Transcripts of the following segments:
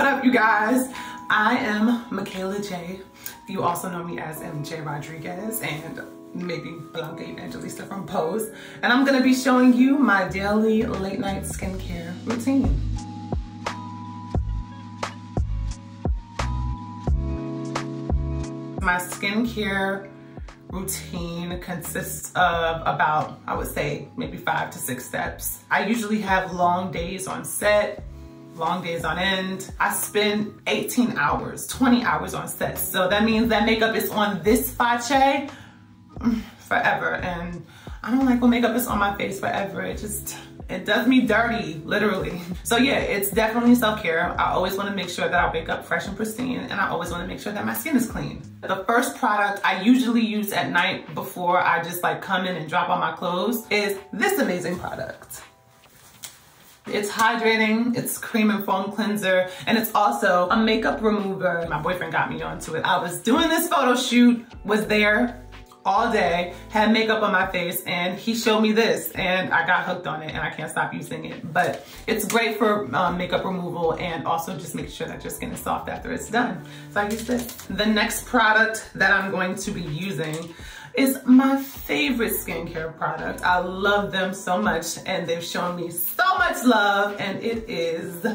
What up, you guys? I am Michaela Jaé. You also know me as MJ Rodriguez and maybe Blanca Evangelista from Pose. And I'm gonna be showing you my daily late night skincare routine. My skincare routine consists of about, I would say, maybe five to six steps. I usually have long days on set, long days on end. I spend 18 hours, 20 hours on set. So that means that makeup is on this face mm, forever. And I don't like when makeup is on my face forever. It just, it does me dirty, literally. So yeah, it's definitely self-care. I always wanna make sure that I wake up fresh and pristine and I always wanna make sure that my skin is clean. The first product I usually use at night before I just like come in and drop on my clothes is this amazing product. It's hydrating, it's cream and foam cleanser, and it's also a makeup remover. My boyfriend got me onto it. I was doing this photo shoot, was there, all day, had makeup on my face, and he showed me this, and I got hooked on it, and I can't stop using it. But it's great for um, makeup removal and also just making sure that your skin is soft after it's done. So I use this. The next product that I'm going to be using is my favorite skincare product. I love them so much, and they've shown me so much love, and it is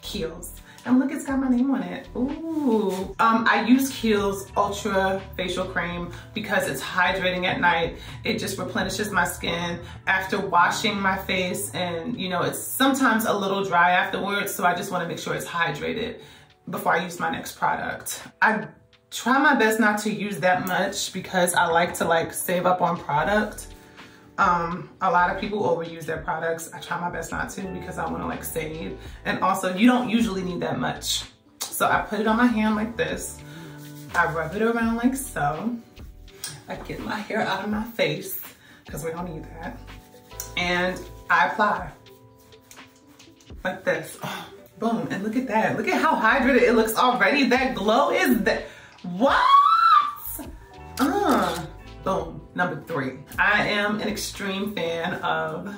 Kiehl's. And look, it's got my name on it. Ooh. Um, I use Kiehl's Ultra Facial Cream because it's hydrating at night. It just replenishes my skin after washing my face and you know, it's sometimes a little dry afterwards. So I just wanna make sure it's hydrated before I use my next product. I try my best not to use that much because I like to like save up on product. Um, a lot of people overuse their products. I try my best not to because I wanna like save. And also you don't usually need that much. So I put it on my hand like this. I rub it around like so. I get my hair out of my face because we don't need that. And I apply like this. Oh, boom, and look at that. Look at how hydrated it looks already. That glow is that, what? Uh, boom. Number three, I am an extreme fan of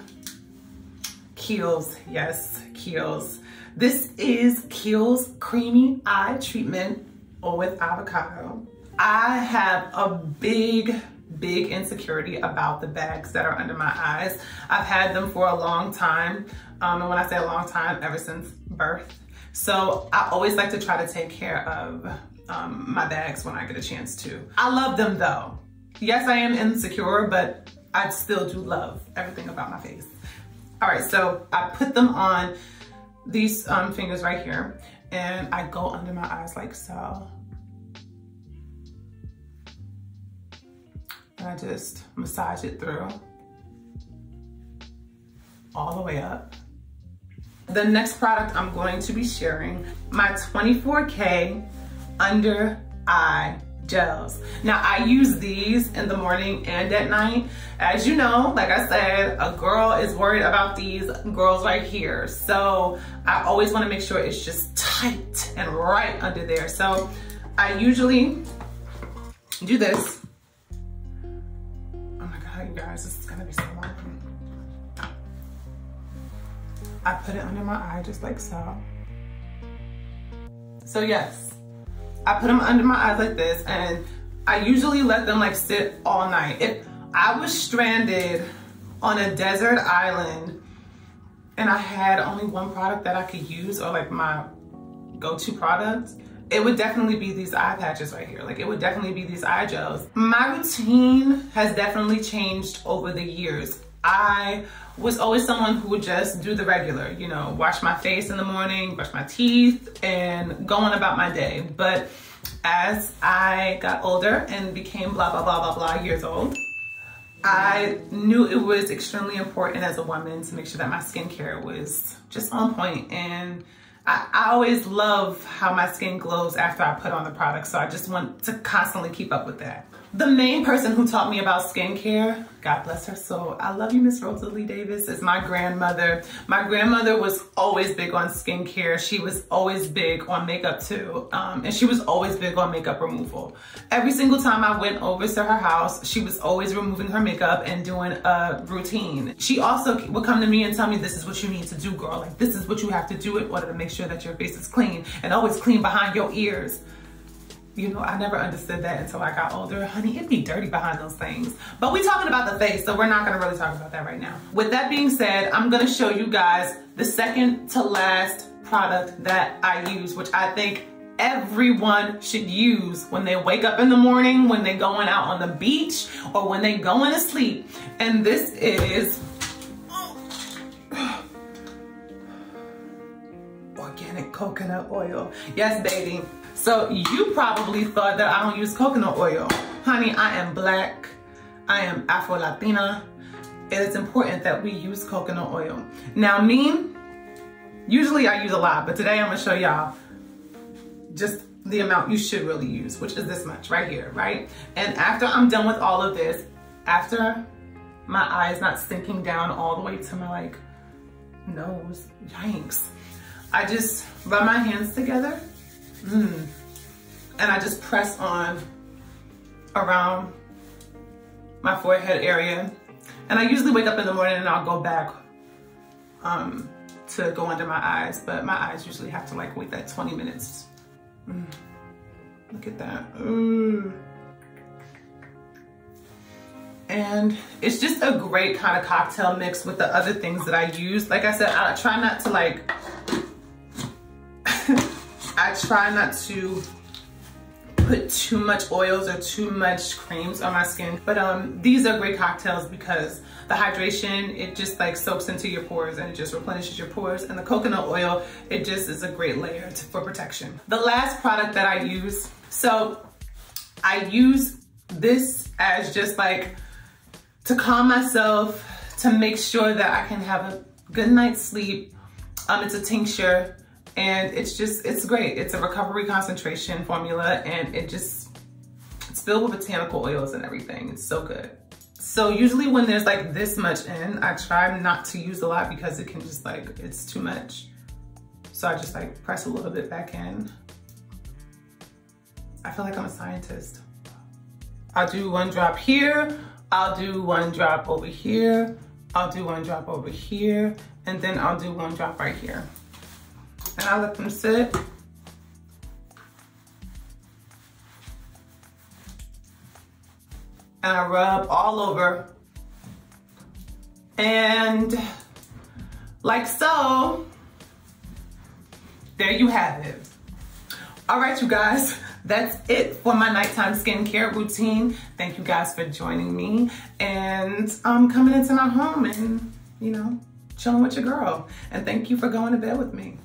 Kiehl's. Yes, Kiehl's. This is Kiehl's Creamy Eye Treatment with avocado. I have a big, big insecurity about the bags that are under my eyes. I've had them for a long time. Um, and when I say a long time, ever since birth. So I always like to try to take care of um, my bags when I get a chance to. I love them though yes, I am insecure, but I still do love everything about my face. All right, so I put them on these um, fingers right here and I go under my eyes like so. And I just massage it through all the way up. The next product I'm going to be sharing, my 24K under eye gels. Now I use these in the morning and at night. As you know, like I said, a girl is worried about these girls right here. So I always wanna make sure it's just tight and right under there. So I usually do this. Oh my God, you guys, this is gonna be so long. I put it under my eye just like so. So yes, I put them under my eyes like this and I usually let them like sit all night. If I was stranded on a desert island and I had only one product that I could use or like my go-to product, it would definitely be these eye patches right here. Like it would definitely be these eye gels. My routine has definitely changed over the years. I was always someone who would just do the regular, you know, wash my face in the morning, brush my teeth, and go on about my day. But as I got older and became blah, blah, blah, blah, blah years old, I knew it was extremely important as a woman to make sure that my skincare was just on point. And I, I always love how my skin glows after I put on the product. So I just want to constantly keep up with that. The main person who taught me about skincare, God bless her soul. I love you, Miss Rosalie Davis, is my grandmother. My grandmother was always big on skincare. She was always big on makeup too. Um, and she was always big on makeup removal. Every single time I went over to her house, she was always removing her makeup and doing a routine. She also would come to me and tell me, this is what you need to do, girl. Like, this is what you have to do in order to make sure that your face is clean and always clean behind your ears you know, I never understood that until I got older. Honey, it'd be dirty behind those things. But we talking about the face, so we're not gonna really talk about that right now. With that being said, I'm gonna show you guys the second to last product that I use, which I think everyone should use when they wake up in the morning, when they're going out on the beach, or when they're going to sleep. And this is coconut oil. Yes, baby. So you probably thought that I don't use coconut oil. Honey, I am black. I am Afro-Latina. It is important that we use coconut oil. Now me, usually I use a lot, but today I'm gonna show y'all just the amount you should really use, which is this much right here, right? And after I'm done with all of this, after my eyes not sinking down all the way to my like nose, yikes. I just rub my hands together Mm. And I just press on around my forehead area. And I usually wake up in the morning and I'll go back um, to go under my eyes, but my eyes usually have to like wait that 20 minutes. Mm. Look at that. Mm. And it's just a great kind of cocktail mix with the other things that I use. Like I said, I try not to like try not to put too much oils or too much creams on my skin. But um, these are great cocktails because the hydration, it just like soaks into your pores and it just replenishes your pores. And the coconut oil, it just is a great layer to, for protection. The last product that I use, so I use this as just like to calm myself, to make sure that I can have a good night's sleep. Um, it's a tincture and it's just, it's great. It's a recovery concentration formula and it just, it's filled with botanical oils and everything. It's so good. So usually when there's like this much in, I try not to use a lot because it can just like, it's too much. So I just like press a little bit back in. I feel like I'm a scientist. I'll do one drop here. I'll do one drop over here. I'll do one drop over here. And then I'll do one drop right here and I let them sit. And I rub all over. And like so, there you have it. All right, you guys, that's it for my nighttime skincare routine. Thank you guys for joining me and um, coming into my home and, you know, chilling with your girl. And thank you for going to bed with me.